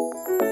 Música